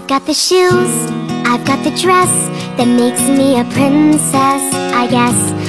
I've got the shoes, I've got the dress That makes me a princess, I guess.